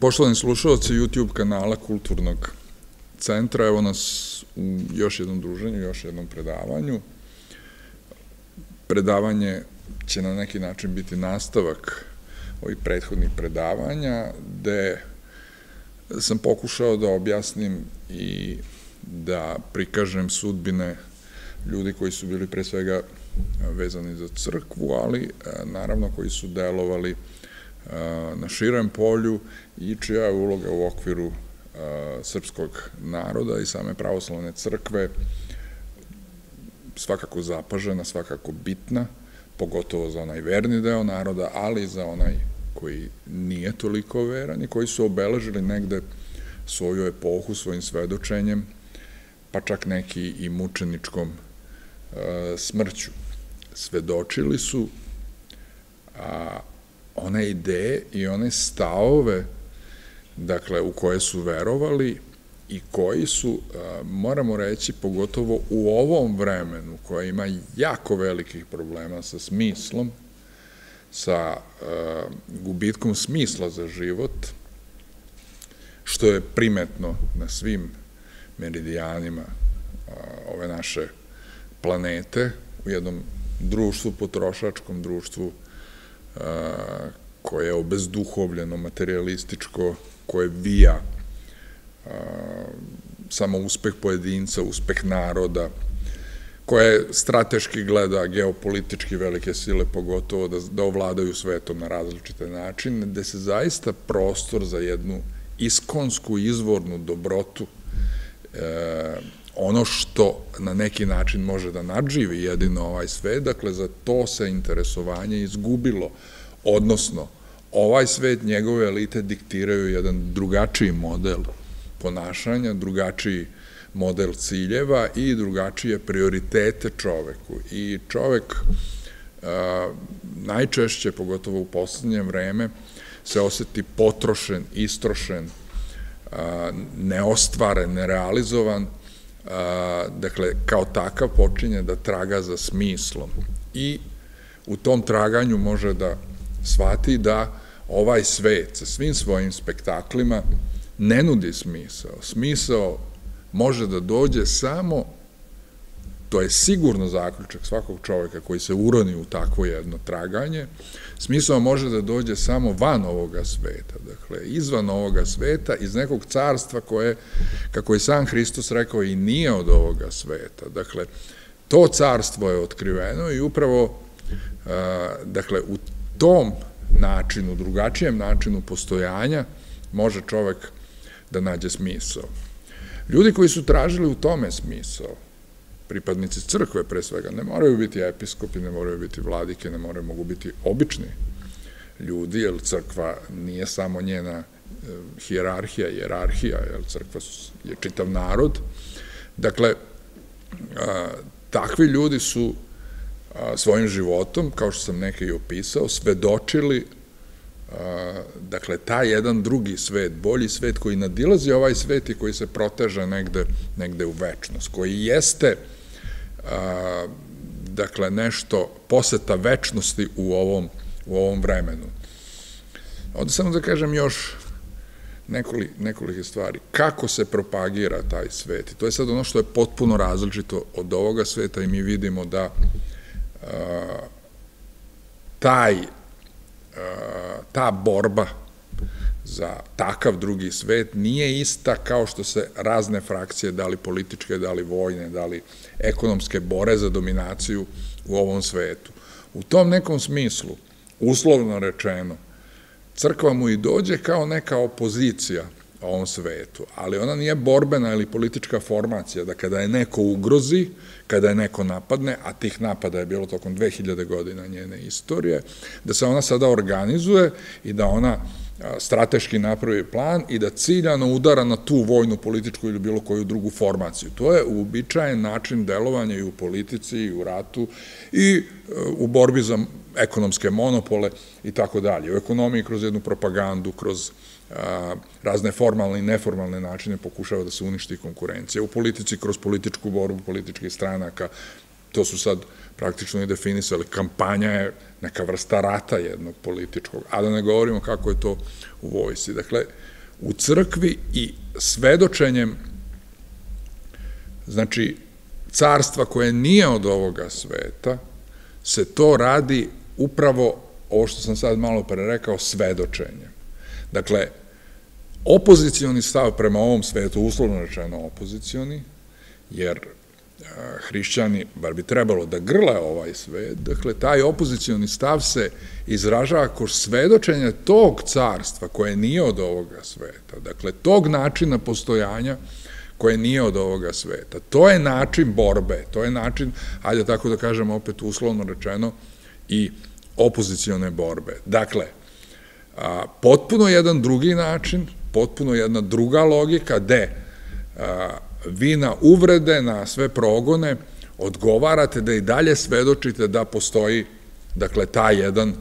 Poštovani slušalci YouTube kanala Kulturnog centra, evo nas u još jednom druženju, još jednom predavanju. Predavanje će na neki način biti nastavak ovih prethodnih predavanja, gde sam pokušao da objasnim i da prikažem sudbine ljudi koji su bili pre svega vezani za crkvu, ali e, naravno koji su delovali na širem polju i čija je uloga u okviru srpskog naroda i same pravoslavne crkve svakako zapažena, svakako bitna, pogotovo za onaj verni deo naroda, ali i za onaj koji nije toliko veran i koji su obeležili negde svoju epohu svojim svedočenjem, pa čak neki i mučeničkom smrću. Svedočili su a, one ideje i one stavove dakle, u koje su verovali i koji su, moramo reći, pogotovo u ovom vremenu koja ima jako velikih problema sa smislom, sa gubitkom smisla za život, što je primetno na svim meridijanima ove naše planete, u jednom društvu, potrošačkom društvu, koje je obezduhovljeno, materialističko, koje vija samo uspeh pojedinca, uspeh naroda, koje strateški gleda geopolitički velike sile, pogotovo da, da ovladaju svetom na različite načine, gde se zaista prostor za jednu iskonsku, izvornu dobrotu, e, ono što na neki način može da nadživi jedino ovaj svet, dakle za to se interesovanje izgubilo, odnosno ovaj svet, njegove elite diktiraju jedan drugačiji model ponašanja, drugačiji model ciljeva i drugačije prioritete čoveku. I čovek najčešće, pogotovo u poslednje vreme, se oseti potrošen, istrošen, neostvaren, nerealizovan, dakle, kao takav počinje da traga za smislom. I u tom traganju može da shvati da ovaj svet sa svim svojim spektaklima ne nudi smisao. Smisao može da dođe samo, to je sigurno zaključak svakog čoveka koji se uroni u takvo jedno traganje, smisao može da dođe samo van ovoga sveta, dakle, izvan ovoga sveta, iz nekog carstva koje, kako je sam Hristos rekao, i nije od ovoga sveta. Dakle, to carstvo je otkriveno i upravo, dakle, u tom načinu, drugačijem načinu postojanja, može čovek da nađe smisao. Ljudi koji su tražili u tome smisao, pripadnici crkve pre svega, ne moraju biti episkopi, ne moraju biti vladike, ne moraju, mogu biti obični ljudi, jer crkva nije samo njena e, hijerarhija, jerarhija, jer crkva je čitav narod. Dakle, takvi ljudi su svojim životom, kao što sam neke i opisao, svedočili dakle, taj jedan drugi svet, bolji svet koji nadilazi ovaj svet i koji se proteže negde, negde u večnost, koji jeste dakle, nešto poseta večnosti u ovom, u ovom vremenu. Ovde samo da kažem još nekoli, nekolike stvari. Kako se propagira taj svet? I to je sad ono što je potpuno različito od ovoga sveta i mi vidimo da taj, ta borba za takav drugi svet nije ista kao što se razne frakcije, da li političke, da li vojne, da li ekonomske, bore za dominaciju u ovom svetu. U tom nekom smislu, uslovno rečeno, crkva mu i dođe kao neka opozicija ovom svetu, ali ona nije borbena ili politička formacija, da kada je neko ugrozi, kada je neko napadne, a tih napada je bilo tokom 2000 godina njene istorije, da se ona sada organizuje i da ona strateški napravi plan i da ciljano udara na tu vojnu, političku ili bilo koju drugu formaciju. To je uobičajen način delovanja i u politici, i u ratu, i e, u borbi za ekonomske monopole i tako dalje. U ekonomiji kroz jednu propagandu, kroz razne formalne i neformalne načine pokušava da se uništi konkurencija. U politici kroz političku borbu političkih stranaka, to su sad praktično i definisali. Kampanja je neka vrsta rata jednog političkog, a da ne govorimo kako je to u vojsi. Dakle, u crkvi i svedočenjem, znači, carstva koje nije od ovoga sveta, se to radi upravo, ovo što sam sad malo pre rekao, svedočenjem. Dakle, opozicioni stav prema ovom svetu, uslovno rečeno opozicioni, jer hrišćani, bar bi trebalo da grle ovaj svet, dakle, taj opozicioni stav se izražava kroz svedočenje tog carstva koje nije od ovoga sveta, dakle, tog načina postojanja koje nije od ovoga sveta. To je način borbe, to je način, ajde tako da kažem opet uslovno rečeno, i opozicione borbe. Dakle, a, potpuno jedan drugi način, potpuno jedna druga logika, gde vi na uvrede, na sve progone, odgovarate da i dalje svedočite da postoji, dakle, ta jedan,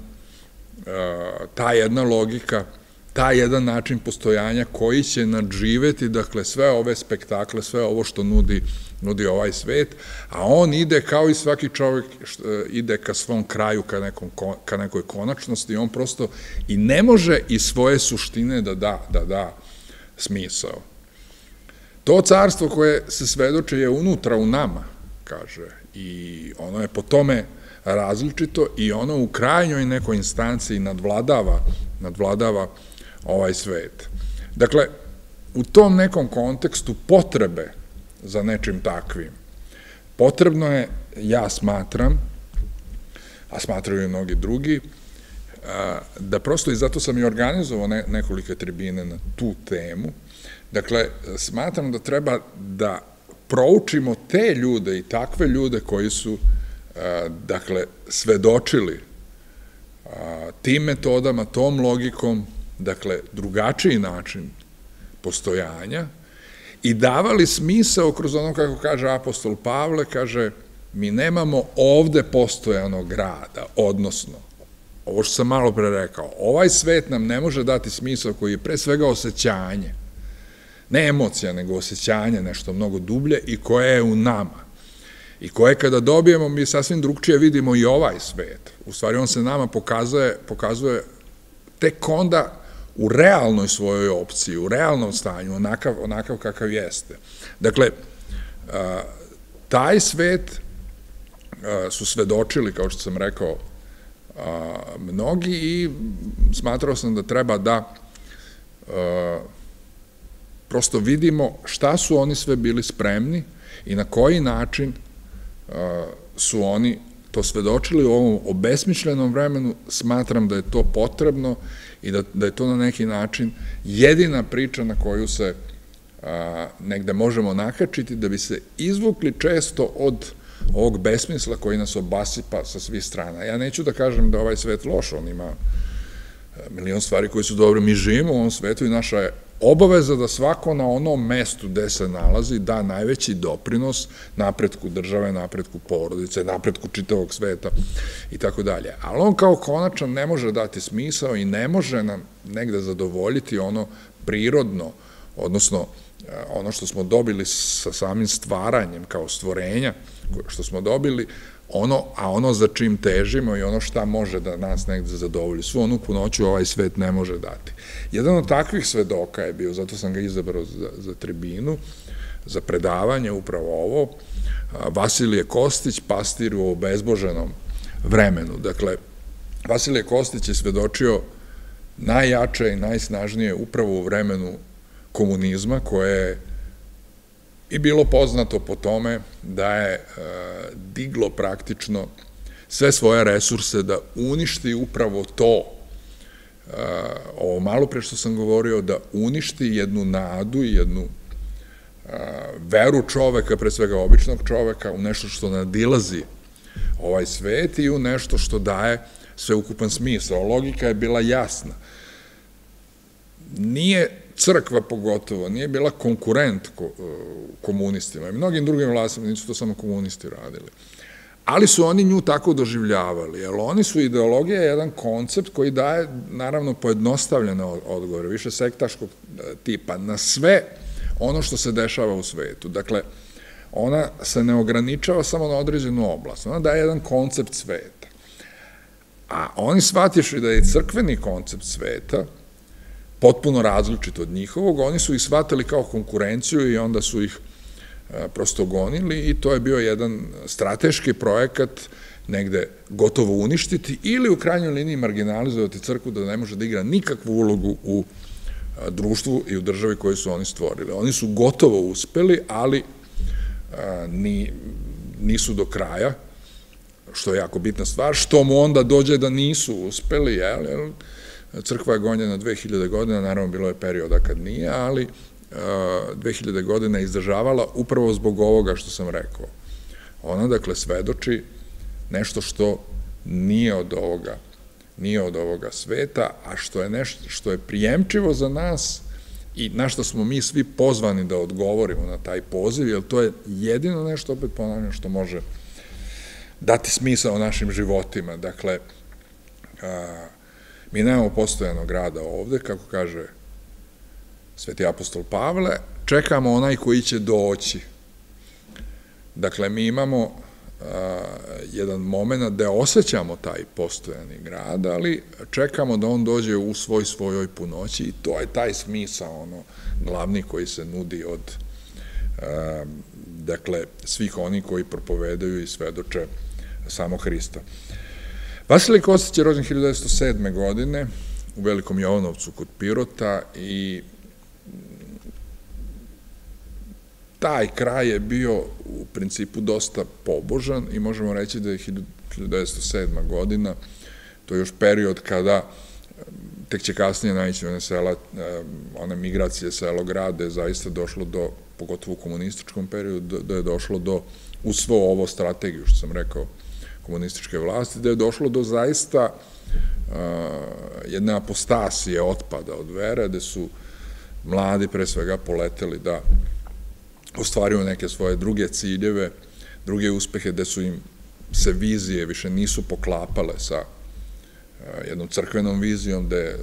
ta jedna logika, ta jedan način postojanja koji će nadživeti, dakle, sve ove spektakle, sve ovo što nudi, nudi ovaj svet, a on ide kao i svaki čovjek ide ka svom kraju, ka, nekom, ka nekoj konačnosti, on prosto i ne može iz svoje suštine da da, da da smisao. To carstvo koje se svedoče je unutra u nama, kaže, i ono je po tome različito i ono u krajnjoj nekoj instanciji nadvladava, nadvladava ovaj svet. Dakle, u tom nekom kontekstu potrebe za nečim takvim, potrebno je, ja smatram, a smatraju i mnogi drugi, da prosto i zato sam i organizovao nekolike tribine na tu temu, Dakle, smatram da treba da proučimo te ljude i takve ljude koji su, dakle, svedočili tim metodama, tom logikom, dakle, drugačiji način postojanja i davali smisao kroz ono kako kaže apostol Pavle, kaže, mi nemamo ovde postojanog grada, odnosno, ovo što sam malo pre rekao, ovaj svet nam ne može dati smisao koji je pre svega osjećanje, ne emocija, nego osjećanje, nešto mnogo dublje i koje je u nama. I koje kada dobijemo, mi sasvim drugčije vidimo i ovaj svet. U stvari, on se nama pokazuje, pokazuje tek onda u realnoj svojoj opciji, u realnom stanju, onakav, onakav kakav jeste. Dakle, taj svet su svedočili, kao što sam rekao, mnogi i smatrao sam da treba da prosto vidimo šta su oni sve bili spremni i na koji način su oni to svedočili u ovom obesmišljenom vremenu, smatram da je to potrebno i da, da je to na neki način jedina priča na koju se negde možemo nakačiti da bi se izvukli često od ovog besmisla koji nas obasipa sa svih strana. Ja neću da kažem da ovaj svet loš, on ima milion stvari koji su dobre. Mi živimo u ovom svetu i naša obaveza da svako na onom mestu gde se nalazi da najveći doprinos napretku države, napretku porodice, napretku čitavog sveta i tako dalje. Ali on kao konačan ne može dati smisao i ne može nam negde zadovoljiti ono prirodno, odnosno ono što smo dobili sa samim stvaranjem kao stvorenja, što smo dobili, ono, a ono za čim težimo i ono šta može da nas negde zadovolji. Svu onu punoću ovaj svet ne može dati. Jedan od takvih svedoka je bio, zato sam ga izabrao za, za tribinu, za predavanje, upravo ovo, Vasilije Kostić, pastir u obezboženom vremenu. Dakle, Vasilije Kostić je svedočio najjače i najsnažnije upravo u vremenu komunizma, koje je i bilo poznato po tome da je e, diglo praktično sve svoje resurse da uništi upravo to, e, ovo malo pre što sam govorio, da uništi jednu nadu i jednu e, veru čoveka, pre svega običnog čoveka, u nešto što nadilazi ovaj svet i u nešto što daje sveukupan smisao. Logika je bila jasna. Nije crkva pogotovo nije bila konkurent e, komunistima i mnogim drugim vlastima, nisu to samo komunisti radili. Ali su oni nju tako doživljavali, jer oni su ideologija jedan koncept koji daje, naravno, pojednostavljene odgovore, više sektaškog e, tipa, na sve ono što se dešava u svetu. Dakle, ona se ne ograničava samo na određenu oblast, ona daje jedan koncept sveta. A oni shvatiši da je crkveni koncept sveta potpuno različit od njihovog, oni su ih shvatili kao konkurenciju i onda su ih e, prosto gonili i to je bio jedan strateški projekat negde gotovo uništiti ili u krajnjoj liniji marginalizovati crkvu da ne može da igra nikakvu ulogu u e, društvu i u državi koju su oni stvorili. Oni su gotovo uspeli, ali ni, nisu do kraja, što je jako bitna stvar, što mu onda dođe da nisu uspeli, jel, jel, crkva je gonjena 2000 godina, naravno bilo je perioda kad nije, ali 2000 godina je izdržavala upravo zbog ovoga što sam rekao. Ona, dakle, svedoči nešto što nije od ovoga, nije od ovoga sveta, a što je nešto što je prijemčivo za nas, i na što smo mi svi pozvani da odgovorimo na taj poziv, jer to je jedino nešto, opet ponavljam, što može dati smisao našim životima. Dakle, a, mi nemamo postojanog rada ovde, kako kaže sveti apostol Pavle, čekamo onaj koji će doći. Dakle, mi imamo jedan moment da osjećamo taj postojani grad, ali čekamo da on dođe u svoj svojoj punoći i to je taj smisao, ono, glavni koji se nudi od dakle, svih oni koji propovedaju i svedoče samo Hrista. Vasilij Kostić je rođen 1907. godine u Velikom Jovanovcu kod Pirota i taj kraj je bio u principu dosta pobožan i možemo reći da je 1907. godina, to je još period kada tek će kasnije naći one sela, one migracije selo-grade, zaista došlo do, pogotovo u komunističkom periodu, da je došlo do, u svo ovo strategiju, što sam rekao, komunističke vlasti, da je došlo do zaista jedne apostasije otpada od vere, gde su mladi pre svega poleteli da ostvaruju neke svoje druge ciljeve, druge uspehe, gde su im se vizije više nisu poklapale sa jednom crkvenom vizijom, gde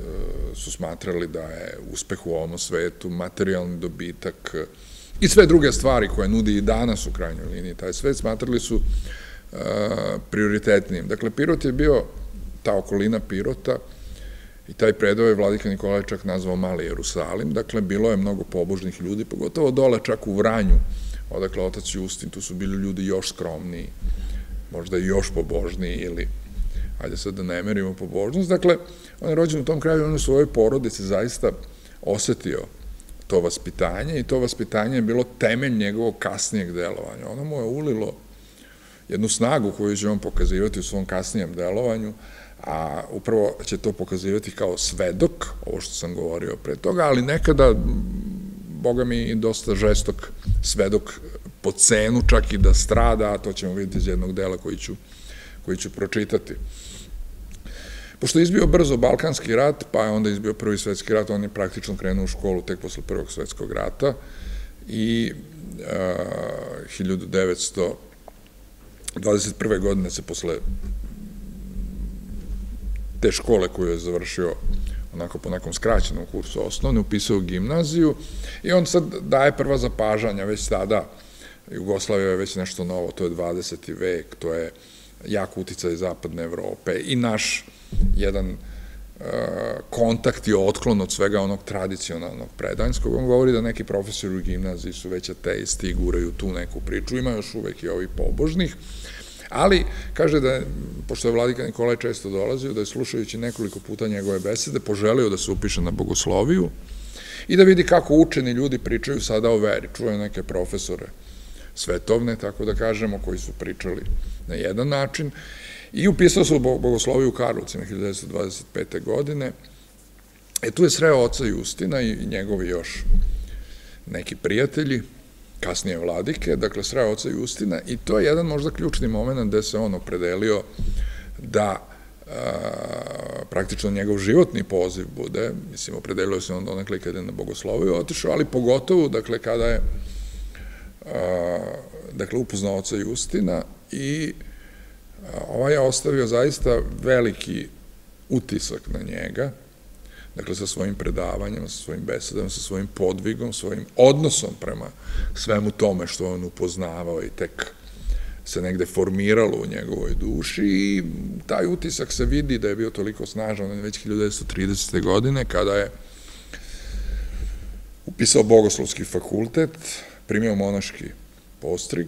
su smatrali da je uspeh u ovom svetu, materijalni dobitak i sve druge stvari koje nudi i danas u krajnjoj liniji taj svet, smatrali su prioritetnijim. Dakle, Pirot je bio, ta okolina Pirota, I taj predao je vladika Nikolaj čak nazvao Mali Jerusalim, dakle, bilo je mnogo pobožnih ljudi, pogotovo dole čak u Vranju, odakle otac Justin, tu su bili ljudi još skromniji, možda i još pobožniji ili, ajde sad da ne merimo pobožnost, dakle, on je rođen u tom kraju, on u svojoj porodici zaista osetio to vaspitanje i to vaspitanje je bilo temelj njegovog kasnijeg delovanja. Ono mu je ulilo jednu snagu koju će on pokazivati u svom kasnijem delovanju, a upravo će to pokazivati kao svedok, ovo što sam govorio pre toga, ali nekada, boga mi, dosta žestok svedok po cenu, čak i da strada, a to ćemo vidjeti iz jednog dela koji ću, koji ću pročitati. Pošto je izbio brzo Balkanski rat, pa je onda izbio Prvi svetski rat, on je praktično krenuo u školu tek posle Prvog svetskog rata i a, 1921. godine se posle te škole koju je završio onako po nekom skraćenom kursu osnovne, upisao gimnaziju i on sad daje prva zapažanja, već tada Jugoslavija je već nešto novo, to je 20. vek, to je jak uticaj zapadne Evrope i naš jedan kontakt i otklon od svega onog tradicionalnog predanjskog. On govori da neki profesori u gimnaziji su već ateisti i guraju tu neku priču, ima još uvek i ovih pobožnih, Ali, kaže da, pošto je Vladika Nikolaj često dolazio, da je slušajući nekoliko puta njegove besede, poželio da se upiše na bogosloviju i da vidi kako učeni ljudi pričaju sada o veri. Čuje neke profesore svetovne, tako da kažemo, koji su pričali na jedan način i upisao se u bogosloviju Karlovcima 1925. godine. E tu je sreo oca Justina i njegovi još neki prijatelji, kasnije vladike, dakle sreo oca Justina i to je jedan možda ključni moment gde se on opredelio da praktično njegov životni poziv bude, mislim, opredelio se on donekle kada je na bogosloviju otišao, ali pogotovo, dakle, kada je dakle, upoznao oca Justina i ovaj je ostavio zaista veliki utisak na njega, dakle sa svojim predavanjem, sa svojim besedama, sa svojim podvigom, svojim odnosom prema svemu tome što on upoznavao i tek se negde formiralo u njegovoj duši i taj utisak se vidi da je bio toliko snažan već 1930. godine kada je upisao bogoslovski fakultet, primio monaški postrig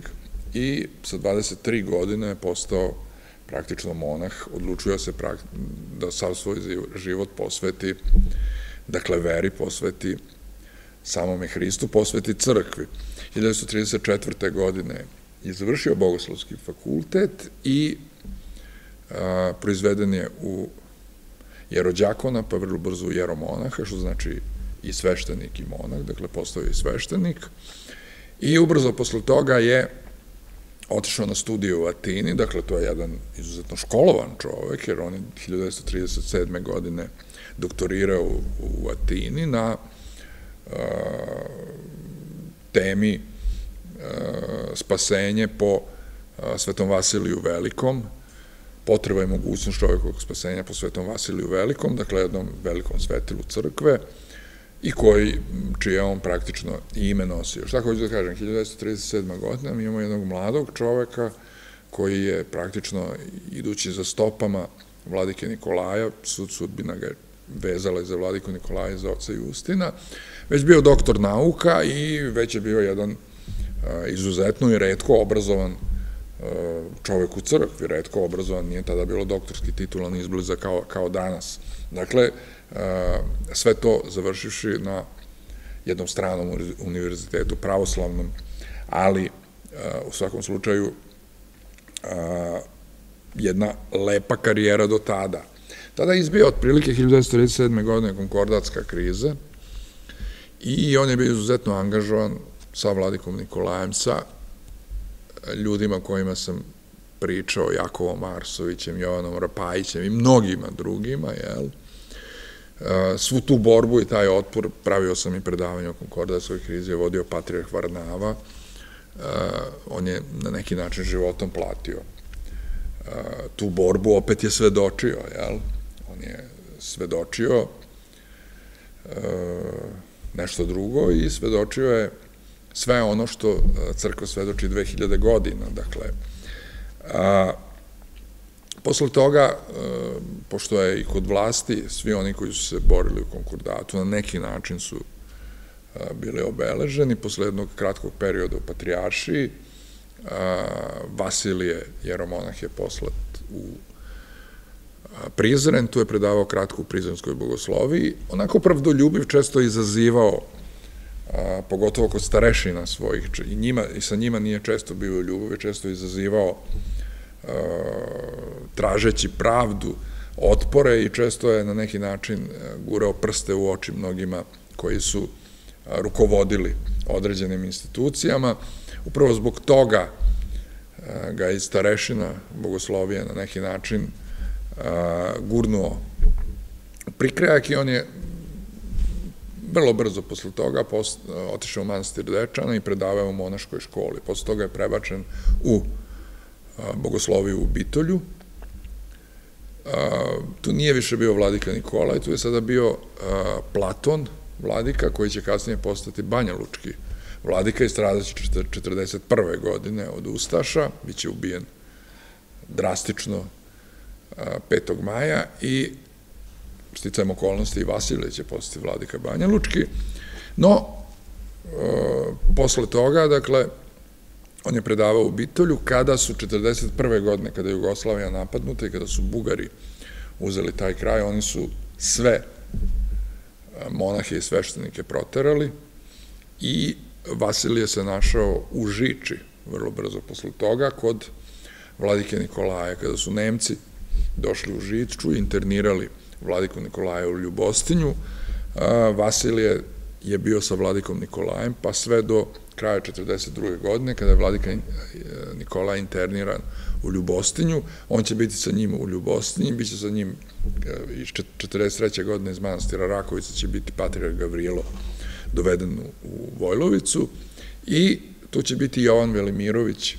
i sa 23 godine je postao praktično monah, odlučio se da sav svoj život posveti, dakle veri posveti samome Hristu, posveti crkvi. 1934. godine je završio bogoslovski fakultet i proizveden je u jerođakona, pa vrlo brzo u jeromonaha, što znači i sveštenik i monah, dakle postao je i sveštenik. I ubrzo posle toga je otišao na studiju u Atini, dakle to je jedan izuzetno školovan čovek, jer on je 1937. godine doktorirao u, u Atini na a, temi a, spasenje po a, Svetom Vasiliju Velikom, potreba i mogućnost čovjekovog spasenja po Svetom Vasiliju Velikom, dakle jednom velikom svetilu crkve, i koji, čije on praktično ime nosio. Šta hoću da kažem, 1937. godina mi imamo jednog mladog čoveka koji je praktično idući za stopama vladike Nikolaja, sud sudbina ga je vezala za vladiku Nikolaja i za oca Justina, već bio doktor nauka i već je bio jedan izuzetno i redko obrazovan čovek u crkvi, redko obrazovan, nije tada bilo doktorski titulan izbliza kao, kao danas. Dakle, sve to završivši na jednom stranom univerzitetu, pravoslavnom, ali u svakom slučaju jedna lepa karijera do tada. Tada je izbio otprilike 1937. godine konkordatska kriza i on je bio izuzetno angažovan sa vladikom Nikolajem, sa ljudima kojima sam pričao, Jakovom Marsovićem, Jovanom Rapajićem i mnogima drugima, jel? Svu tu borbu i taj otpor, pravio sam i predavanje o konkordatskoj krizi, je vodio Patriarh Varnava, on je na neki način životom platio. Tu borbu opet je svedočio, jel? On je svedočio nešto drugo i svedočio je sve ono što crkva svedoči 2000 godina, dakle, a, Posle toga, e, pošto je i kod vlasti, svi oni koji su se borili u konkordatu, na neki način su e, bili obeleženi, posle jednog kratkog perioda u Patrijaršiji, e, Vasilije Jeromonah je poslat u Prizren, tu je predavao kratku u Prizrenskoj bogosloviji, onako pravdoljubiv često izazivao, pogotovo kod starešina svojih, i, njima, i sa njima nije često bio ljubav, često izazivao tražeći pravdu, otpore i često je na neki način e, gurao prste u oči mnogima koji su e, rukovodili određenim institucijama. Upravo zbog toga e, ga iz starešina Bogoslovije na neki način gurnuo prikrajak i on je vrlo brzo posle toga otišao u manastir Dečana i predavao u monaškoj školi. Posle toga je prebačen u bogosloviju u Bitolju. Tu nije više bio vladika Nikolaj, tu je sada bio Platon, vladika, koji će kasnije postati Banja Lučki vladika i stradaći 41. godine od Ustaša, bit će ubijen drastično 5. maja i sticajem okolnosti i Vasilije će postati vladika Banja Lučki. No, posle toga, dakle, On je predavao u Bitolju kada su 1941. godine, kada je Jugoslavija napadnuta i kada su Bugari uzeli taj kraj, oni su sve monahe i sveštenike proterali i Vasilije se našao u Žiči vrlo brzo posle toga kod vladike Nikolaja, kada su Nemci došli u Žiču internirali vladiku Nikolaja u Ljubostinju, Vasilije je bio sa vladikom Nikolajem, pa sve do kraja 42. godine, kada je vladika Nikola interniran u Ljubostinju, on će biti sa njim u Ljubostinji, bit će sa njim e, iz 43. godine iz manastira Rakovica će biti patrijar Gavrijelo doveden u Vojlovicu i tu će biti Jovan Velimirović, e,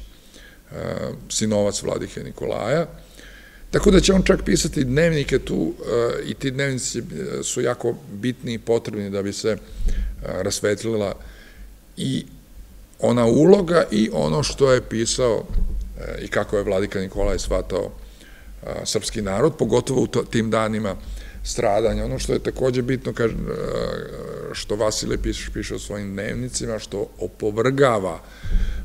sinovac vladike Nikolaja, Tako da će on čak pisati dnevnike tu i ti dnevnici su jako bitni i potrebni da bi se rasvetlila i ona uloga i ono što je pisao i kako je vladika Nikolaj shvatao srpski narod, pogotovo u tim danima stradanja. Ono što je takođe bitno, što Vasile piše, piše o svojim dnevnicima, što opovrgava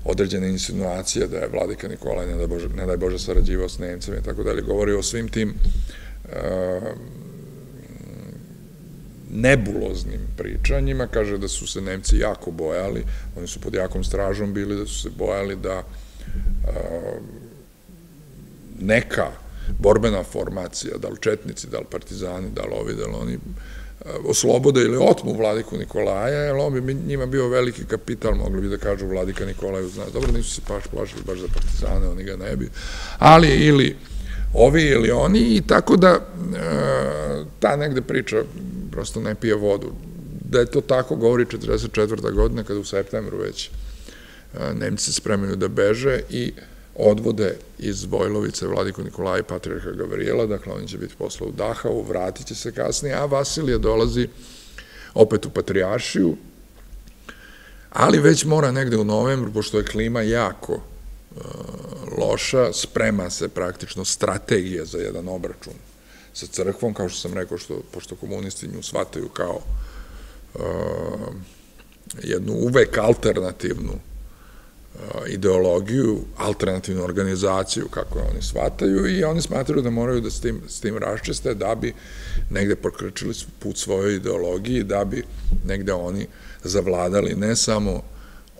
određene insinuacije da je vladika Nikolaj, ne daj Bože, sarađivao s Nemcima i tako dalje, govori o svim tim nebuloznim pričanjima, kaže da su se Nemci jako bojali, oni su pod jakom stražom bili, da su se bojali da neka borbena formacija, da li četnici, da li partizani, da li ovi, da li oni oslobode ili otmu vladiku Nikolaja, jer on bi njima bio veliki kapital, mogli bi da kažu vladika Nikolaju, znaš, dobro, nisu se paš plašili baš za partizane, oni ga ne bi, ali ili ovi ili oni i tako da ta negde priča prosto ne pije vodu. Da je to tako, govori 44. godina, kada u septembru već Nemci spremaju da beže i odvode iz Vojlovice Vladiko Nikolaj i Patriarha Gavrijela, dakle oni će biti posla u Dahau, vratit će se kasnije, a Vasilije dolazi opet u Patrijaršiju, ali već mora negde u novembru, pošto je klima jako loša, sprema se praktično strategija za jedan obračun sa crkvom, kao što sam rekao, što, pošto komunisti nju shvataju kao uh, jednu uvek alternativnu uh, ideologiju, alternativnu organizaciju, kako je oni shvataju, i oni smatraju da moraju da s tim, s tim raščeste, da bi negde pokrčili put svojoj ideologiji, da bi negde oni zavladali ne samo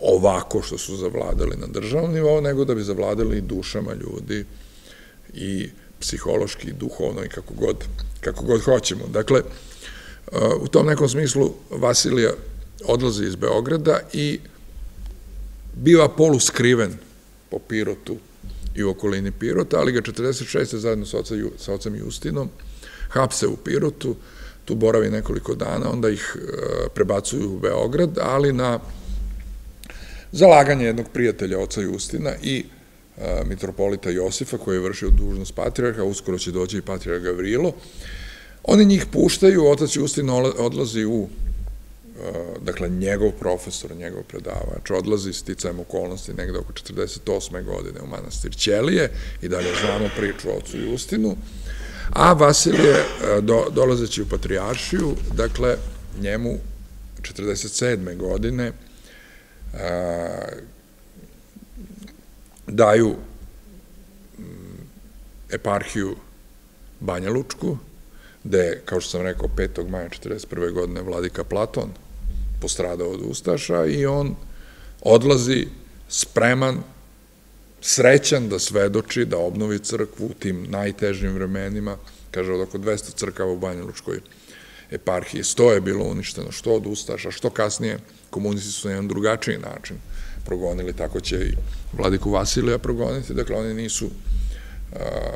ovako što su zavladali na državnom nivou, nego da bi zavladali i dušama ljudi i psihološki, duhovno i kako god, kako god hoćemo. Dakle, u tom nekom smislu Vasilija odlazi iz Beograda i biva poluskriven po Pirotu i u okolini Pirota, ali ga 46. zajedno sa, sa ocem Justinom hapse u Pirotu, tu boravi nekoliko dana, onda ih prebacuju u Beograd, ali na zalaganje jednog prijatelja oca Justina i mitropolita Josifa, koji je vršio dužnost patrijarha, uskoro će doći i patrijarh Gavrilo. Oni njih puštaju, otac Justin odlazi u, dakle, njegov profesor, njegov predavač, odlazi sticajem okolnosti negde oko 48. godine u manastir Ćelije i dalje znamo priču o ocu Justinu, a Vasilije, dolazeći u patrijaršiju, dakle, njemu 47. godine daju mm, eparhiju Banja Lučku, gde, kao što sam rekao, 5. maja 1941. godine vladika Platon postradao od Ustaša i on odlazi spreman, srećan da svedoči, da obnovi crkvu u tim najtežim vremenima, kaže od oko 200 crkava u Banja Lučkoj eparhiji, 100 je bilo uništeno, što od Ustaša, što kasnije komunisti su na jedan drugačiji način progonili, tako će i vladiku Vasilija progoniti, dakle oni nisu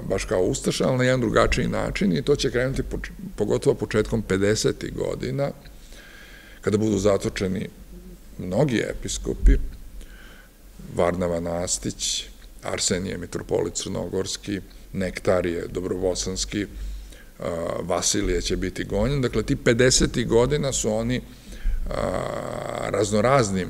baš kao Ustaša, ali na jedan drugačiji način i to će krenuti pogotovo početkom 50. godina, kada budu zatočeni mnogi episkopi, Varnava Nastić, Arsenije Mitropolit Crnogorski, Nektarije Dobrovosanski, Vasilije će biti gonjen. Dakle, ti 50. godina su oni raznoraznim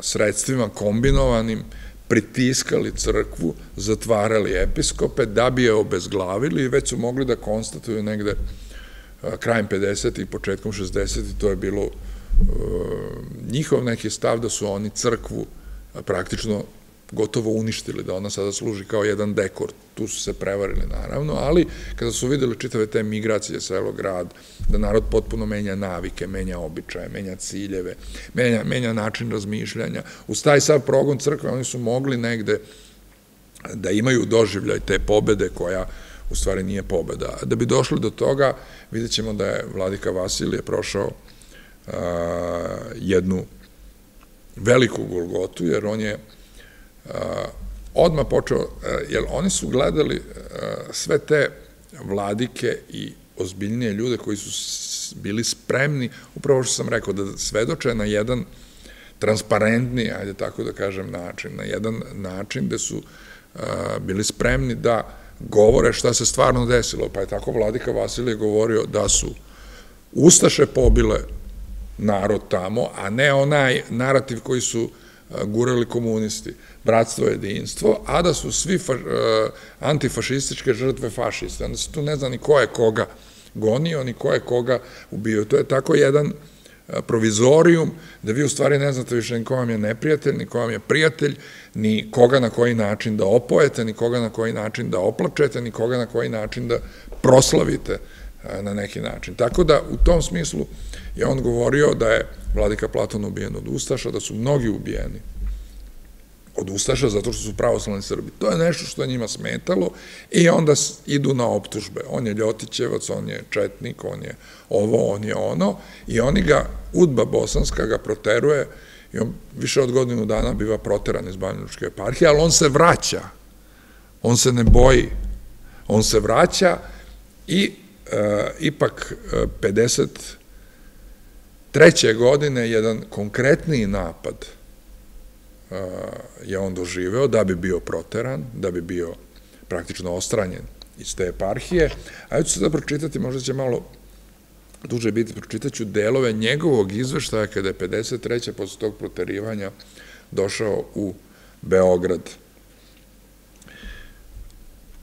sredstvima kombinovanim pritiskali crkvu, zatvarali episkope da bi je obezglavili i već su mogli da konstatuju negde krajem 50. i početkom 60. to je bilo njihov neki stav da su oni crkvu praktično gotovo uništili, da ona sada služi kao jedan dekor. Tu su se prevarili, naravno, ali kada su videli čitave te migracije selo-grad, da narod potpuno menja navike, menja običaje, menja ciljeve, menja, menja način razmišljanja, uz taj sav progon crkve oni su mogli negde da imaju doživljaj te pobede koja u stvari nije pobeda. Da bi došli do toga, vidjet ćemo da je vladika Vasilije prošao jednu veliku Golgotu, jer on je odmah počeo, jer oni su gledali sve te vladike i ozbiljnije ljude koji su bili spremni, upravo što sam rekao, da svedoče na jedan transparentni, ajde tako da kažem, način, na jedan način gde su bili spremni da govore šta se stvarno desilo, pa je tako vladika Vasilije govorio da su Ustaše pobile narod tamo, a ne onaj narativ koji su gurali komunisti, bratstvo, jedinstvo, a da su svi antifašističke žrtve fašiste. Onda se tu ne zna ni ko je koga gonio, ni ko je koga ubio. To je tako jedan provizorijum, da vi u stvari ne znate više ni ko vam je neprijatelj, ni ko vam je prijatelj, ni koga na koji način da opojete, ni koga na koji način da oplačete, ni koga na koji način da proslavite na neki način. Tako da, u tom smislu je on govorio da je vladika Platon ubijen od Ustaša, da su mnogi ubijeni od Ustaša zato što su pravoslavni Srbi. To je nešto što je njima smetalo i onda idu na optužbe. On je Ljotićevac, on je Četnik, on je ovo, on je ono i oni ga, Udba Bosanska ga proteruje i on više od godinu dana biva proteran iz Banjučke eparhije, ali on se vraća. On se ne boji. On se vraća i ipak 53. E, godine jedan konkretniji napad je on doživeo da bi bio proteran, da bi bio praktično ostranjen iz te eparhije, a ja ću sada pročitati, možda će malo duže biti, pročitaću delove njegovog izveštaja kada je 53. posle tog proterivanja došao u Beograd.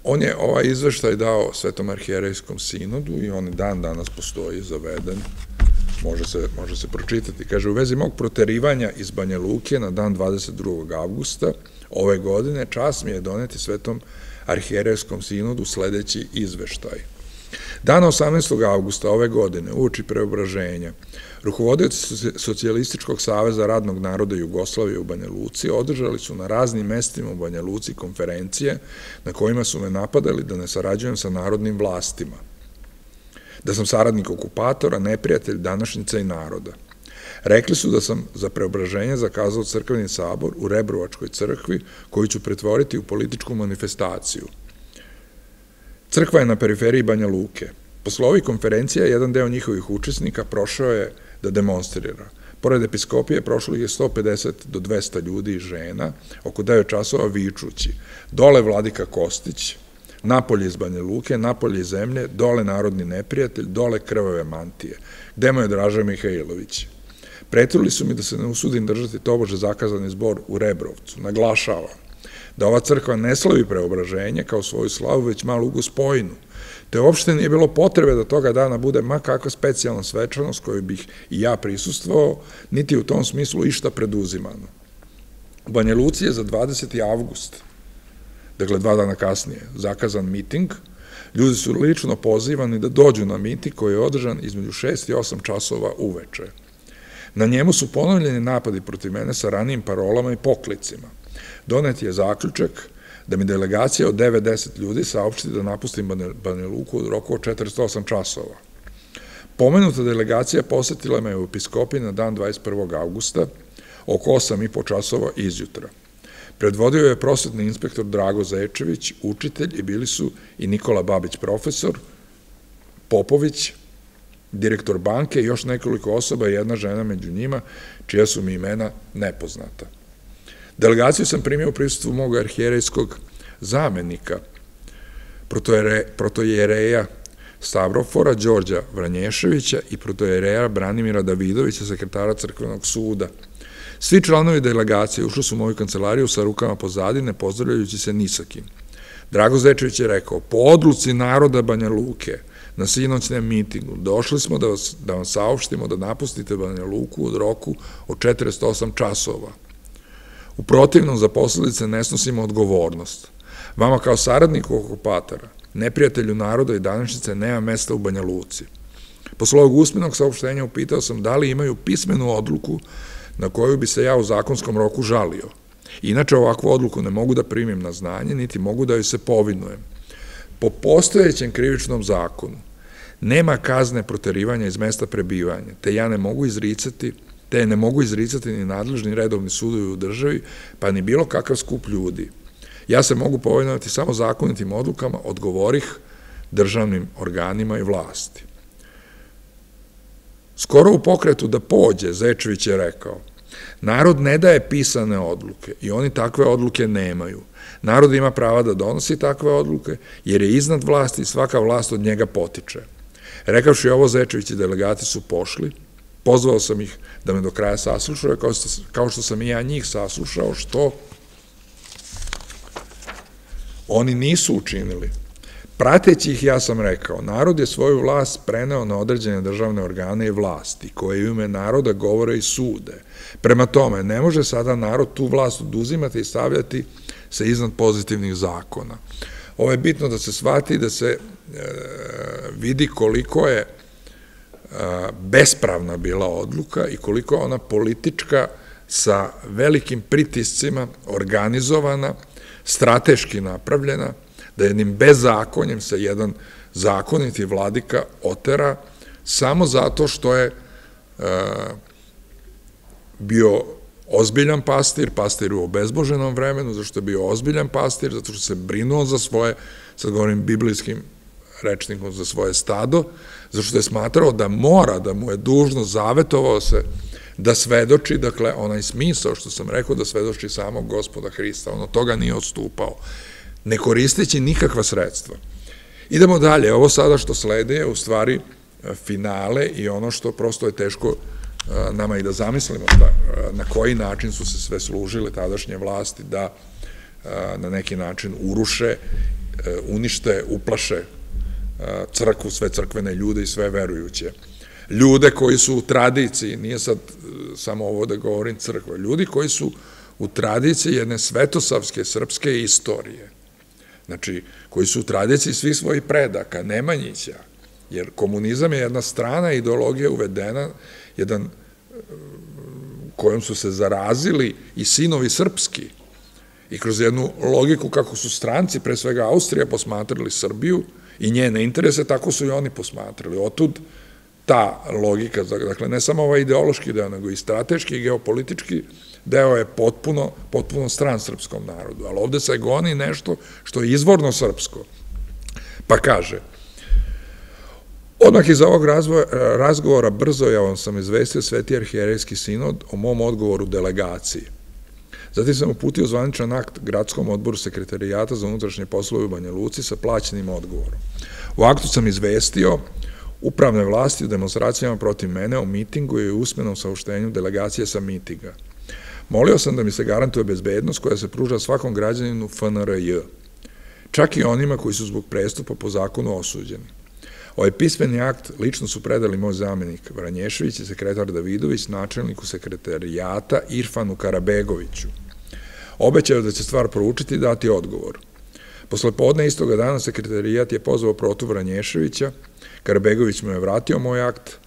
On je ovaj izveštaj dao Svetom arhijerejskom sinodu i on dan danas postoji zaveden može se, može se pročitati. Kaže, u vezi mog proterivanja iz Banja Luke na dan 22. augusta ove godine, čas mi je doneti svetom arhijerevskom sinodu sledeći izveštaj. Dana 18. augusta ove godine, uoči preobraženja, rukovodioci Socijalističkog saveza radnog naroda Jugoslavije u Banja Luci održali su na raznim mestima u Banja Luci konferencije na kojima su me napadali da ne sarađujem sa narodnim vlastima – da sam saradnik okupatora, neprijatelj današnjica i naroda. Rekli su da sam za preobraženje zakazao crkveni sabor u Rebrovačkoj crkvi, koju ću pretvoriti u političku manifestaciju. Crkva je na periferiji Banja Luke. Posle ovih konferencija, jedan deo njihovih učesnika prošao je da demonstrira. Pored episkopije prošlo je 150 do 200 ljudi i žena, oko 9 časova vičući. Dole vladika Kostić, napolje iz Banja Luke, napolje iz zemlje, dole narodni neprijatelj, dole krvave mantije. Gde mu je Draža Mihajlović? Pretili su mi da se ne usudim držati tobože zakazani zbor u Rebrovcu. Naglašavam da ova crkva ne slavi preobraženje kao svoju slavu, već malu gospojinu, te uopšte nije bilo potrebe da toga dana bude ma kakva specijalna svečanost koju bih i ja prisustvovao, niti u tom smislu išta preduzimano. U Banja Luci je za 20. avgust dakle dva dana kasnije, zakazan miting, ljudi su lično pozivani da dođu na miting koji je održan između 6 i 8 časova uveče. Na njemu su ponovljeni napadi protiv mene sa ranijim parolama i poklicima. Donet je zaključak da mi delegacija od 9-10 ljudi saopšti da napustim Banja Luku u roku od 48 časova. Pomenuta delegacija posetila me u episkopiji na dan 21. augusta oko 8 i po časova izjutra. Predvodio je prosvetni inspektor Drago Zečević, učitelj i bili su i Nikola Babić profesor, Popović, direktor banke i još nekoliko osoba i jedna žena među njima, čija su mi imena nepoznata. Delegaciju sam primio u prisutstvu mog arhijerejskog zamenika, protojereja Stavrofora, Đorđa Vranješevića i protojereja Branimira Davidovića, sekretara Crkvenog suda, Svi članovi delegacije ušli su u moju kancelariju sa rukama pozadi, ne pozdravljajući se nisakim. Drago Zečević je rekao, po odluci naroda Banja Luke, na sinoćnem mitingu, došli smo da, vas, da vam saopštimo da napustite Banja Luku od roku od 48 časova. U protivnom, za posledice ne snosimo odgovornost. Vama kao saradniku okupatora, neprijatelju naroda i današnjice nema mesta u Banja Luci. Posle ovog usmenog saopštenja upitao sam da li imaju pismenu odluku na koju bi se ja u zakonskom roku žalio. Inače, ovakvu odluku ne mogu da primim na znanje, niti mogu da joj se povinujem. Po postojećem krivičnom zakonu nema kazne proterivanja iz mesta prebivanja, te ja ne mogu izricati te ne mogu izricati ni nadležni redovni sudovi u državi, pa ni bilo kakav skup ljudi. Ja se mogu povinovati samo zakonitim odlukama, odgovorih državnim organima i vlasti. Skoro u pokretu da pođe, Zečević je rekao, Narod ne daje pisane odluke i oni takve odluke nemaju. Narod ima prava da donosi takve odluke, jer je iznad vlasti i svaka vlast od njega potiče. Rekavši ovo, Zečević i delegati su pošli, pozvao sam ih da me do kraja saslušaju, kao, što sam i ja njih saslušao, što oni nisu učinili. Prateći ih, ja sam rekao, narod je svoju vlast preneo na određene državne organe i vlasti, koje u ime naroda govore i sude. Prema tome, ne može sada narod tu vlast oduzimati i stavljati se iznad pozitivnih zakona. Ovo je bitno da se shvati, da se e, vidi koliko je bespravna bila odluka i koliko ona politička sa velikim pritiscima organizovana, strateški napravljena, da jednim bezakonjem se jedan zakoniti vladika otera samo zato što je e, bio ozbiljan pastir, pastir u obezboženom vremenu, zašto je bio ozbiljan pastir, zato što se brinuo za svoje, sad govorim biblijskim rečnikom, za svoje stado, zato što je smatrao da mora, da mu je dužno, zavetovao se da svedoči, dakle, onaj smisao što sam rekao, da svedoči samog gospoda Hrista, ono toga nije odstupao, ne koristeći nikakva sredstva. Idemo dalje, ovo sada što slede je u stvari finale i ono što prosto je teško nama i da zamislimo da, na koji način su se sve služile tadašnje vlasti da na neki način uruše, e, unište, uplaše crkvu, sve crkvene ljude i sve verujuće. Ljude koji su u tradiciji, nije sad e, samo ovo da govorim crkva, ljudi koji su u tradiciji jedne svetosavske srpske istorije, znači koji su u tradiciji svih svojih predaka, Nemanjića, jer komunizam je jedna strana ideologija uvedena jedan kojom su se zarazili i sinovi srpski i kroz jednu logiku kako su stranci, pre svega Austrija, posmatrali Srbiju i njene interese, tako su i oni posmatrali. Otud ta logika, dakle ne samo ovaj ideološki deo, nego i strateški i geopolitički deo je potpuno, potpuno stran srpskom narodu, ali ovde se goni nešto što je izvorno srpsko. Pa kaže, Odmah iz ovog razgovora brzo ja vam sam izvestio Sveti arhijerejski sinod o mom odgovoru delegaciji. Zatim sam uputio zvaničan akt gradskom odboru sekretarijata za unutrašnje poslove u Banja Luci sa plaćenim odgovorom. U aktu sam izvestio upravne vlasti u demonstracijama protiv mene o mitingu i usmenom saopštenju delegacije sa mitinga. Molio sam da mi se garantuje bezbednost koja se pruža svakom građaninu FNRJ, čak i onima koji su zbog prestupa po zakonu osuđeni. Ovaj pismeni akt lično su predali moj zamenik Vranješević i sekretar Davidović, načelniku sekretarijata Irfanu Karabegoviću. Obećaju da će stvar proučiti i dati odgovor. Posle podne istoga dana sekretarijat je pozvao protu Vranješevića, Karabegović mu je vratio moj akt,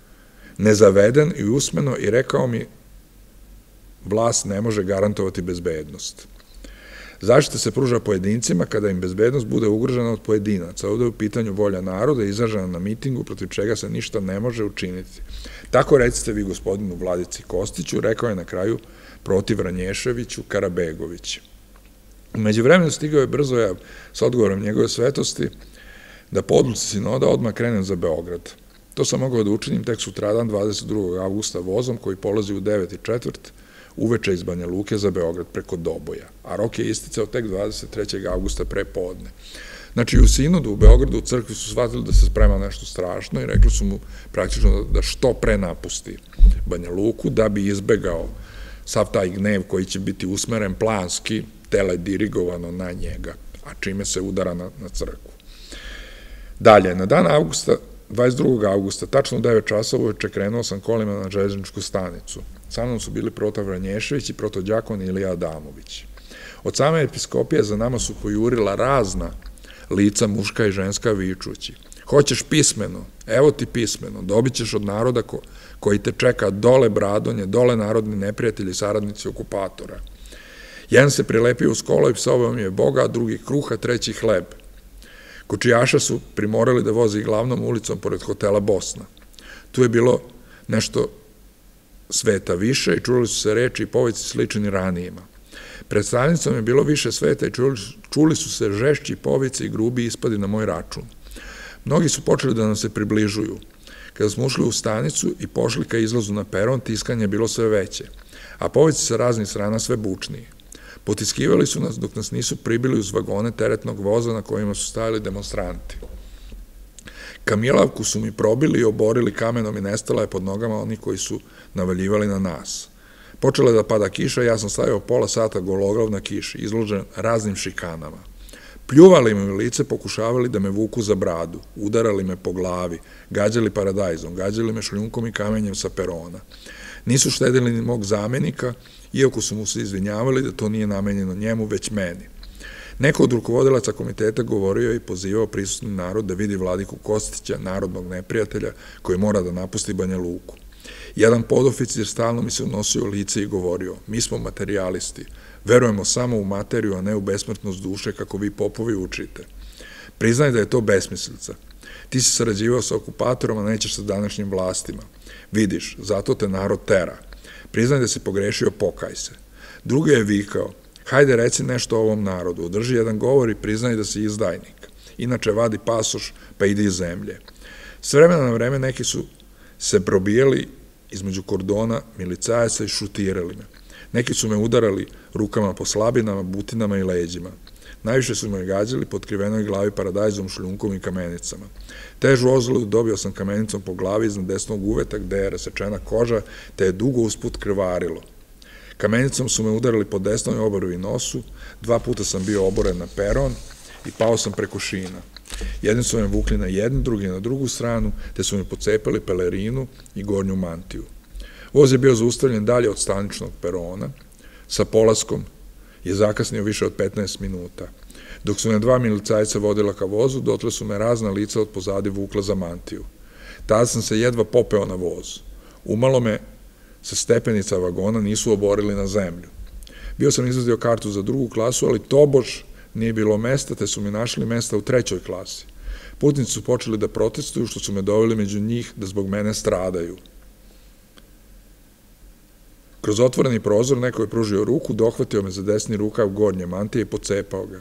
nezaveden i usmeno i rekao mi vlast ne može garantovati bezbednost. Zaštita se pruža pojedincima kada im bezbednost bude ugrožena od pojedinaca. Ovde je u pitanju volja naroda izražena na mitingu protiv čega se ništa ne može učiniti. Tako recite vi gospodinu Vladici Kostiću, rekao je na kraju protiv Ranješeviću Karabegović. Umeđu vremenu stigao je brzo ja sa odgovorom njegove svetosti da po odluci sinoda odmah krenem za Beograd. To sam mogao da učinim tek sutradan 22. augusta vozom koji polazi u 9. i četvrt, uveče iz Banja Luke za Beograd preko Doboja, a rok je isticao tek 23. augusta pre podne. Znači, u Sinodu, u Beogradu, u crkvi su shvatili da se sprema nešto strašno i rekli su mu praktično da što pre napusti Banja Luku, da bi izbegao sav taj gnev koji će biti usmeren planski, teledirigovano na njega, a čime se udara na, na crkvu. Dalje, na dan augusta, 22. augusta, tačno u 9 časova uveče krenuo sam kolima na železničku stanicu. Sa mnom su bili proto Vranješević i proto Đakon Ilija Adamović. Od same episkopije za nama su pojurila razna lica muška i ženska vičući. Hoćeš pismeno, evo ti pismeno, dobit ćeš od naroda ko, koji te čeka dole bradonje, dole narodni neprijatelji, saradnici okupatora. Jedan se prilepio uz kolo i psovao je Boga, a drugi kruha, treći hleb. Kočijaša su primorali da vozi glavnom ulicom pored hotela Bosna. Tu je bilo nešto sveta više i čuli su se reči i povici slični ranijima. Pred stranicom je bilo više sveta i čuli, čuli su se žešći povici i grubi ispadi na moj račun. Mnogi su počeli da nam se približuju. Kada smo ušli u stanicu i pošli ka izlazu na peron, tiskanje je bilo sve veće, a poveći sa raznih strana sve bučnije. Potiskivali su nas dok nas nisu pribili uz vagone teretnog voza na kojima su stajali demonstranti. Kamilavku su mi probili i oborili kamenom i nestala je pod nogama oni koji su navaljivali na nas. Počela je da pada kiša, ja sam stavio pola sata gologlav na kiši, izložen raznim šikanama. Pljuvali u lice, pokušavali da me vuku za bradu, udarali me po glavi, gađali paradajzom, gađali me šljunkom i kamenjem sa perona. Nisu štedili ni mog zamenika, iako su mu se izvinjavali da to nije namenjeno njemu, već meni. Neko od rukovodilaca komiteta govorio i pozivao prisutni narod da vidi vladiku Kostića, narodnog neprijatelja, koji mora da napusti Banja Luku. Jedan podoficir stalno mi se unosio u lice i govorio, mi smo materijalisti, verujemo samo u materiju, a ne u besmrtnost duše, kako vi popovi učite. Priznaj da je to besmislica. Ti si sarađivao sa okupatorom, a nećeš sa današnjim vlastima. Vidiš, zato te narod tera. Priznaj da si pogrešio, pokaj se. Drugi je vikao, hajde reci nešto ovom narodu, održi jedan govor i priznaj da si izdajnik. Inače vadi pasoš, pa idi iz zemlje. S vremena na vreme neki su se probijeli između kordona milicajaca i šutirali me. Neki su me udarali rukama po slabinama, butinama i leđima. Najviše su me gađali pod krivenoj glavi paradajzom, šljunkom i kamenicama. Težu ozledu dobio sam kamenicom po glavi iznad desnog uveta gde je rasečena koža, te je dugo usput krvarilo. Kamenicom su me udarali po desnoj oboru i nosu, dva puta sam bio oboren na peron i pao sam preko šina. Jedni su me vukli na jednu, drugi na drugu stranu, te su mi pocepali pelerinu i gornju mantiju. Voz je bio zaustavljen dalje od staničnog perona, sa polaskom je zakasnio više od 15 minuta. Dok su me dva milicajca vodila ka vozu, dotle su me razna lica od pozadi vukla za mantiju. Tada sam se jedva popeo na voz. Umalo me sa stepenica vagona nisu oborili na zemlju. Bio sam izvazio kartu za drugu klasu, ali tobož nije bilo mesta, te su mi našli mesta u trećoj klasi. Putnici su počeli da protestuju što su me doveli među njih da zbog mene stradaju. Kroz otvoreni prozor neko je pružio ruku, dohvatio me za desni rukav gornje mantije i pocepao ga.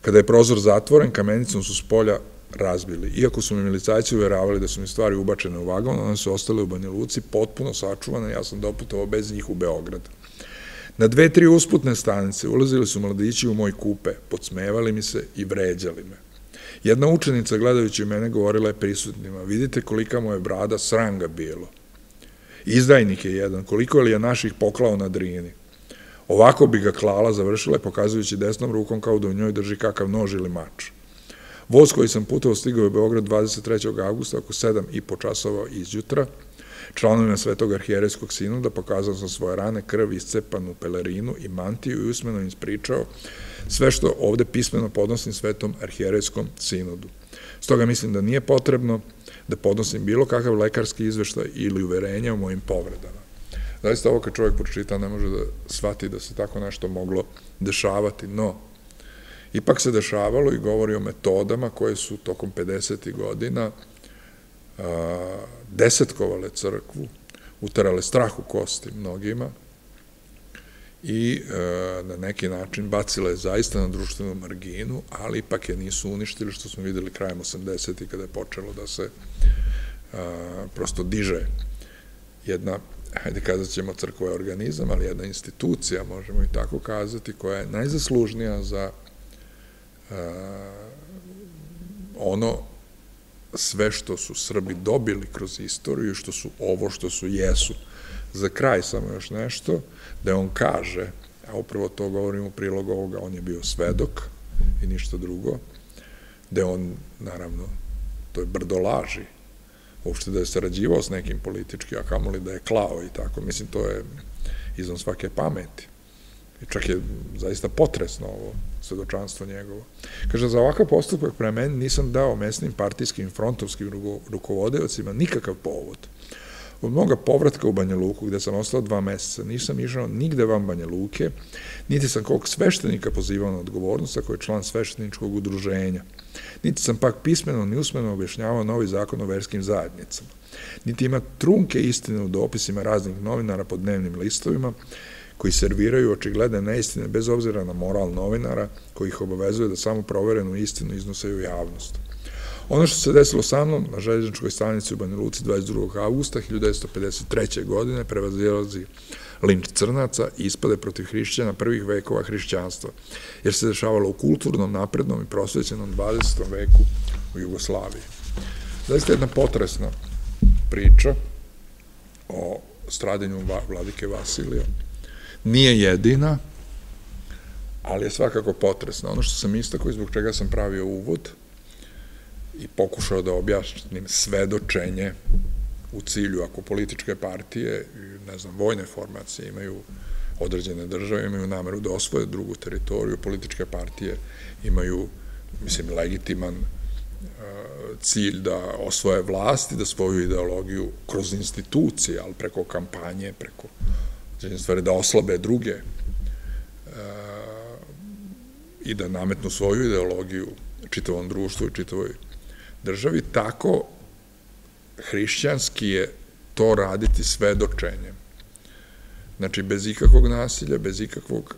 Kada je prozor zatvoren, kamenicom su s polja razbili. Iako su mi milicajci uveravali da su mi stvari ubačene u vagon, one su ostale u Banja Luci potpuno sačuvane, ja sam doputovao bez njih u Beograd. Na dve, tri usputne stanice ulazili su mladići u moj kupe, podsmevali mi se i vređali me. Jedna učenica gledajući mene govorila je prisutnima, vidite kolika mu je brada sranga bilo. Izdajnik je jedan, koliko li je naših poklao na drini. Ovako bi ga klala završila pokazujući desnom rukom kao da u njoj drži kakav nož ili mač. Voz koji sam putao stigao je u Beograd 23. augusta oko 7 i po časova izjutra. Članovima Svetog arhijerejskog sinuda pokazao sam svoje rane, krv, iscepanu pelerinu i mantiju i usmeno im spričao sve što ovde pismeno podnosim Svetom arhijerejskom sinudu. Stoga mislim da nije potrebno da podnosim bilo kakav lekarski izveštaj ili uverenje o mojim povredama. Zaista ovo kad čovjek pročita ne može da shvati da se tako nešto moglo dešavati, no ipak se dešavalo i govori o metodama koje su tokom 50. godina desetkovale crkvu, utarale strah u kosti mnogima i na neki način bacile zaista na društvenu marginu, ali ipak je nisu uništili, što smo videli krajem 80. kada je počelo da se prosto diže jedna hajde kazat ćemo crkva je organizam, ali jedna institucija, možemo i tako kazati, koja je najzaslužnija za ono sve što su Srbi dobili kroz istoriju, što su ovo što su jesu. Za kraj samo još nešto, da on kaže, a upravo to govorim u prilog ovoga, on je bio svedok i ništa drugo, da on, naravno, to je brdo laži, uopšte da je sarađivao s nekim politički, a kamoli da je klao i tako. Mislim, to je izvan svake pameti. I čak je zaista potresno ovo svedočanstvo njegovo. Kaže, za ovakav postupak pre meni nisam dao mesnim partijskim frontovskim rukovodevacima nikakav povod. Od moga povratka u Banja Luku, gde sam ostao dva meseca, nisam išao nigde van Banja Luke, niti sam kog sveštenika pozivao na odgovornost, ako je član svešteničkog udruženja. Niti sam pak pismeno ni usmeno objašnjavao novi zakon o verskim zajednicama. Niti ima trunke istine u dopisima raznih novinara po dnevnim listovima, koji serviraju očigledne neistine bez obzira na moral novinara koji ih obavezuje da samo proverenu istinu iznose u javnost. Ono što se desilo sa mnom na željezničkoj stanici u Banja Luci 22. augusta 1953. godine prevazilazi linč crnaca i ispade protiv hrišćana prvih vekova hrišćanstva, jer se dešavalo u kulturnom, naprednom i prosvećenom 20. veku u Jugoslaviji. Zaista jedna potresna priča o stradanju vladike Vasilija. Nije jedina, ali je svakako potresna. Ono što sam istako i zbog čega sam pravio uvod i pokušao da objasnim svedočenje u cilju, ako političke partije, ne znam, vojne formacije imaju određene države, imaju nameru da osvoje drugu teritoriju, političke partije imaju, mislim, legitiman cilj da osvoje vlast i da svoju ideologiju kroz institucije, ali preko kampanje, preko stvari da oslabe druge i da nametnu svoju ideologiju čitavom društvu i čitavoj državi, tako hrišćanski je to raditi svedočenjem. Znači, bez ikakvog nasilja, bez ikakvog,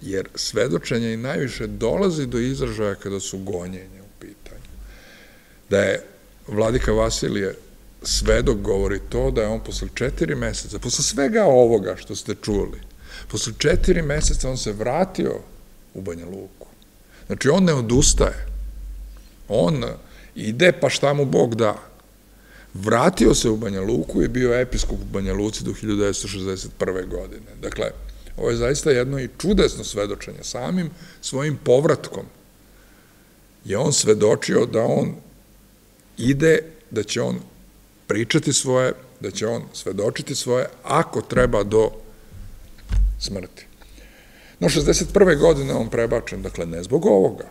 jer svedočenje i najviše dolazi do izražaja kada su gonjenje u pitanju. Da je vladika Vasilije svedok govori to da je on posle četiri meseca, posle svega ovoga što ste čuli, posle četiri meseca on se vratio u Banja Luku. Znači, on ne odustaje. On ide pa šta mu Bog da. Vratio se u Banja Luku i bio episkop u Banja Luci do 1961. godine. Dakle, ovo je zaista jedno i čudesno svedočenje. Samim svojim povratkom je on svedočio da on ide, da će on pričati svoje, da će on svedočiti svoje, ako treba do smrti. No, 61. godine on prebačen, dakle, ne zbog ovoga,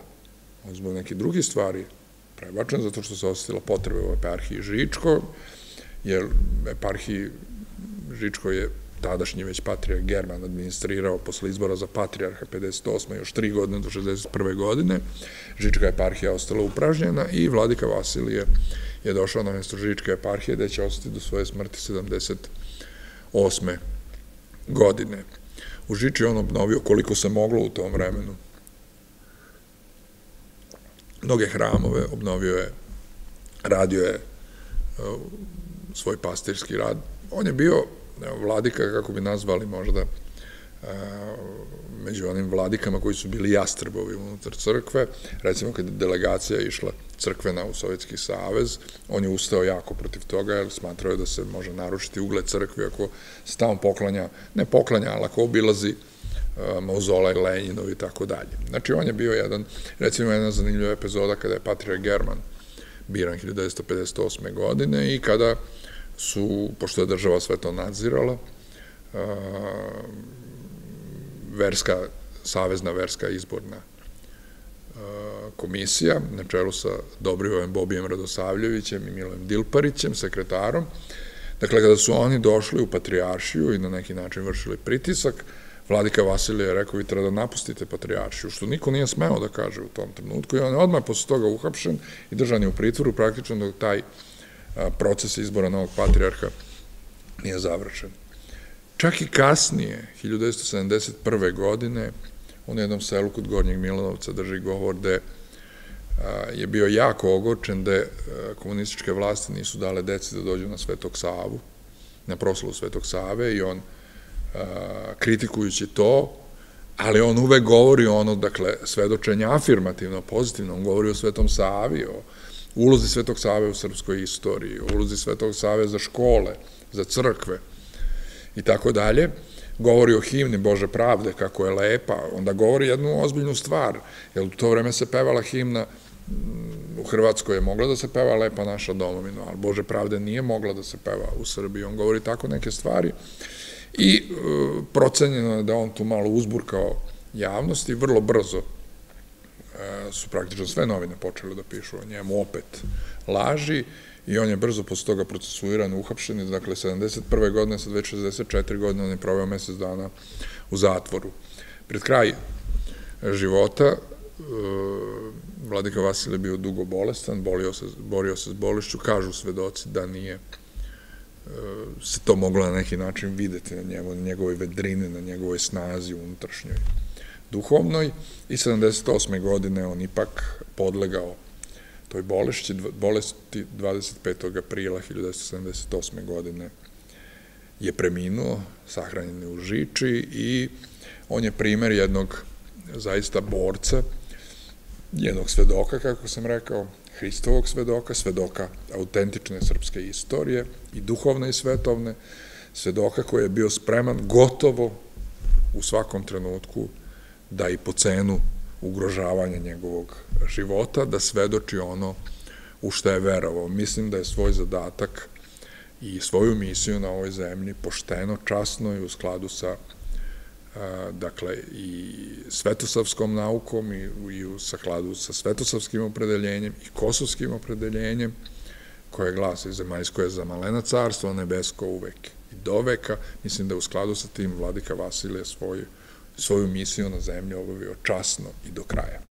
on zbog nekih drugih stvari, prebačen, zato što se osetila potrebe u eparhiji Žičko, jer eparhiji Žičko je tadašnji već patrijak German administrirao posle izbora za patrijarha 58. još tri godine do 61. godine. Žička eparhija ostala upražnjena i vladika Vasilije je došao na mesto Žičke eparhije gde će ostati do svoje smrti 78. godine. U Žiči on obnovio koliko se moglo u tom vremenu mnoge hramove, obnovio je, radio je uh, svoj pastirski rad. On je bio vladika, kako bi nazvali možda, uh, među onim vladikama koji su bili jastrebovi unutar crkve. Recimo, kada je delegacija išla crkvena u Sovjetski savez, on je ustao jako protiv toga, jer smatrao je da se može narušiti ugled crkve ako stavom poklanja, ne poklanja, ali ako obilazi Mauzolaj Lenjinov i tako dalje. Znači, on je bio jedan, recimo, jedna zanimljiva epizoda kada je Patrija German biran 1958. godine i kada su, pošto je država sve to nadzirala, verska, savezna verska izborna komisija, na čelu sa Dobrivojem Bobijem Radosavljevićem i Milojem Dilparićem, sekretarom, dakle, kada su oni došli u Patrijaršiju i na neki način vršili pritisak, Vladika Vasilija je rekao, vi treba da napustite patrijaršiju, što niko nije smeo da kaže u tom trenutku i on je odmah posle toga uhapšen i držan je u pritvoru, praktično dok taj proces izbora novog patrijarha nije završen. Čak i kasnije, 1971. godine, u jednom selu kod Gornjeg Milanovca drži govor gde je bio jako ogorčen gde komunističke vlasti nisu dale deci da dođu na Svetog Savu, na proslavu Svetog Save i on kritikujući to, ali on uvek govori ono, dakle, svedočenje afirmativno, pozitivno, on govori o Svetom Savi, o ulozi Svetog Save u srpskoj istoriji, o ulozi Svetog Save za škole, za crkve i tako dalje, govori o himni Bože pravde, kako je lepa, onda govori jednu ozbiljnu stvar, jer u to vreme se pevala himna u Hrvatskoj je mogla da se peva Lepa naša domovina, ali Bože pravde nije mogla da se peva u Srbiji. On govori tako neke stvari i e, procenjeno je da on tu malo uzburkao javnost i vrlo brzo e, su praktično sve novine počele da pišu o njemu opet laži i on je brzo posle toga procesuiran, uhapšen, dakle 71. godine, sad već 64 godine, on je proveo mesec dana u zatvoru. Pred kraj života e, Vladika Vasilij je bio dugo bolestan, borio se s bolešću, kažu svedoci da nije se to moglo na neki način videti na njemu, na njegovoj vedrini, na njegovoj snazi unutrašnjoj duhovnoj i 78. godine on ipak podlegao toj bolesti, bolesti 25. aprila 1978. godine je preminuo, sahranjen je u Žiči i on je primer jednog zaista borca, jednog svedoka, kako sam rekao, Hristovog svedoka, svedoka autentične srpske istorije i duhovne i svetovne, svedoka koji je bio spreman gotovo u svakom trenutku da i po cenu ugrožavanja njegovog života, da svedoči ono u što je verovao. Mislim da je svoj zadatak i svoju misiju na ovoj zemlji pošteno, časno i u skladu sa dakle i svetosavskom naukom i, i u sakladu sa svetosavskim opredeljenjem i kosovskim opredeljenjem koje glasi zemaljsko je za malena carstvo, nebesko uvek i do veka. Mislim da u skladu sa tim vladika Vasilije svoju, svoju misiju na zemlji obavio časno i do kraja.